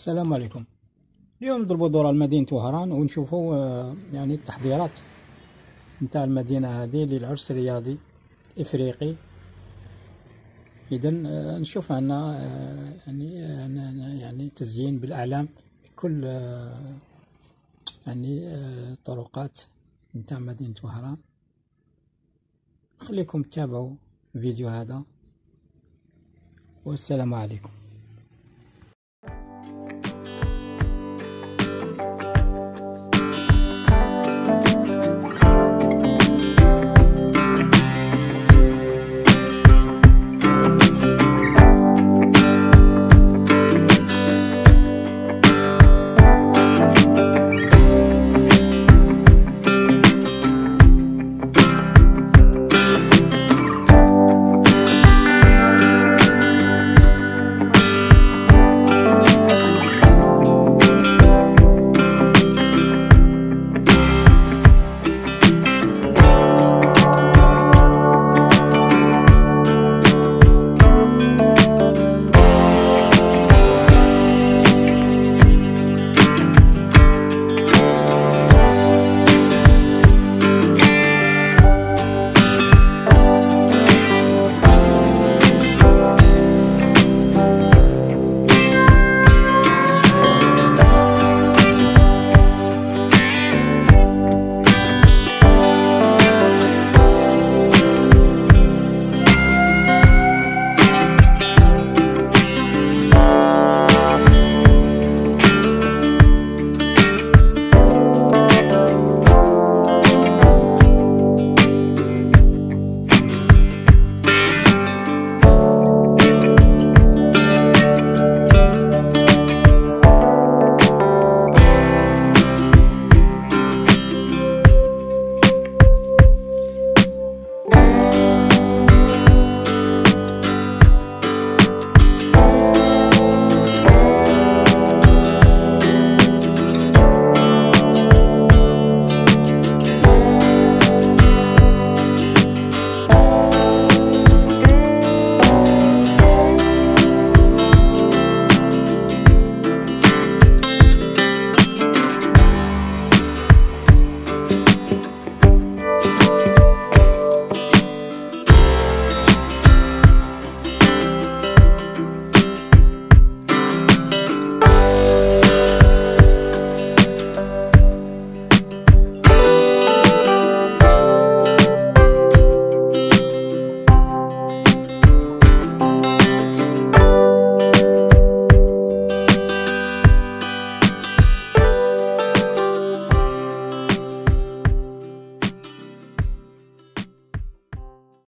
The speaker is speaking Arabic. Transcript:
السلام عليكم. اليوم نضربوا دورة لمدينة وهران ونشوفوا آه، يعني التحضيرات نتاع المدينة هذه للعرس الرياضي الإفريقي إذا آه، نشوف عنا آه، يعني يعني تزيين بالأعلام كل يعني الطرقات نتاع مدينة وهران خليكم تتابعوا الفيديو هذا. والسلام عليكم.